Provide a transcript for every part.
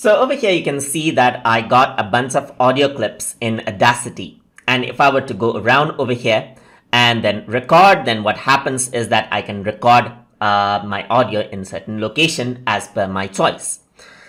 So over here you can see that I got a bunch of audio clips in Audacity. And if I were to go around over here and then record, then what happens is that I can record uh, my audio in certain location as per my choice.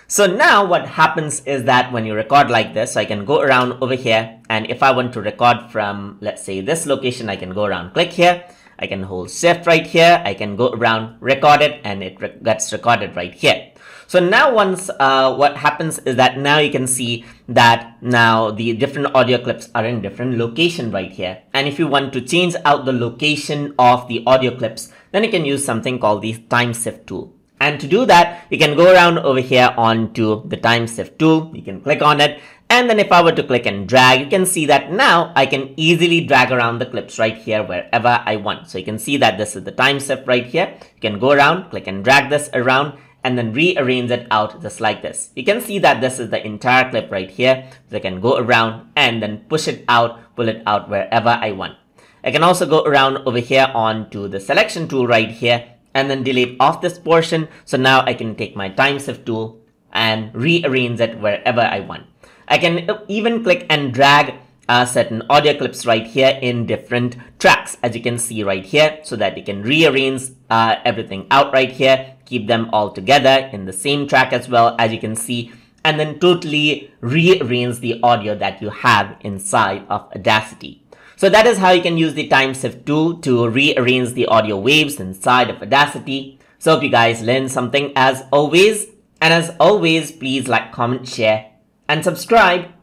So now what happens is that when you record like this, I can go around over here. And if I want to record from, let's say this location, I can go around, click here. I can hold shift right here. I can go around, record it, and it re gets recorded right here. So now once uh, what happens is that now you can see that now the different audio clips are in different location right here. And if you want to change out the location of the audio clips, then you can use something called the time shift tool. And to do that, you can go around over here onto the time shift tool. You can click on it. And then if I were to click and drag, you can see that now I can easily drag around the clips right here wherever I want. So you can see that this is the time shift right here. You can go around, click and drag this around and then rearrange it out just like this. You can see that this is the entire clip right here. So I can go around and then push it out, pull it out wherever I want. I can also go around over here onto the selection tool right here and then delete off this portion. So now I can take my time shift tool and rearrange it wherever I want. I can even click and drag uh, certain audio clips right here in different tracks as you can see right here so that you can rearrange uh, everything out right here keep them all together in the same track as well as you can see and then totally rearrange the audio that you have inside of Audacity. So that is how you can use the time shift tool to rearrange the audio waves inside of Audacity. So hope you guys learned something as always. And as always, please like, comment, share, and subscribe.